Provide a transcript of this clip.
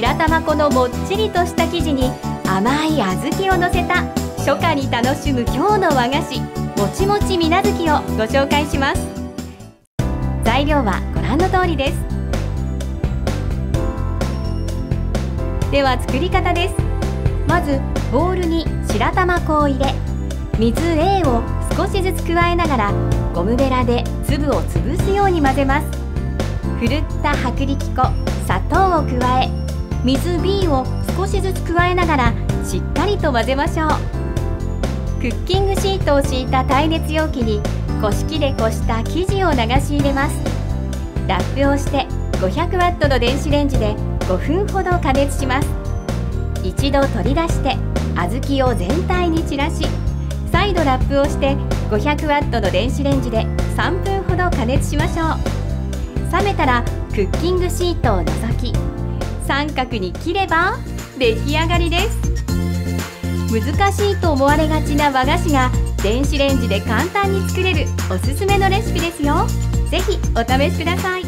白玉粉のもっちりとした生地に甘い小豆をのせた初夏に楽しむ今日の和菓子もちもちみなずきをご紹介します。材料はご覧の通りです。では作り方です。まずボウルに白玉粉を入れ水 A を少しずつ加えながらゴムベラで粒を潰すように混ぜます。ふるった薄力粉砂糖を加え水 B を少しずつ加えながらしっかりと混ぜましょう。クッキングシートを敷いた耐熱容器にこし器でこした生地を流し入れます。ラップをして500ワットの電子レンジで5分ほど加熱します。一度取り出して小豆を全体に散らし再度ラップをして500ワットの電子レンジで3分ほど加熱しましょう。冷めたらクッキングシートを除き三角に切れば出来上がりです。難しいと思われがちな和菓子が電子レンジで簡単に作れるおすすめのレシピですよ。ぜひお試しください。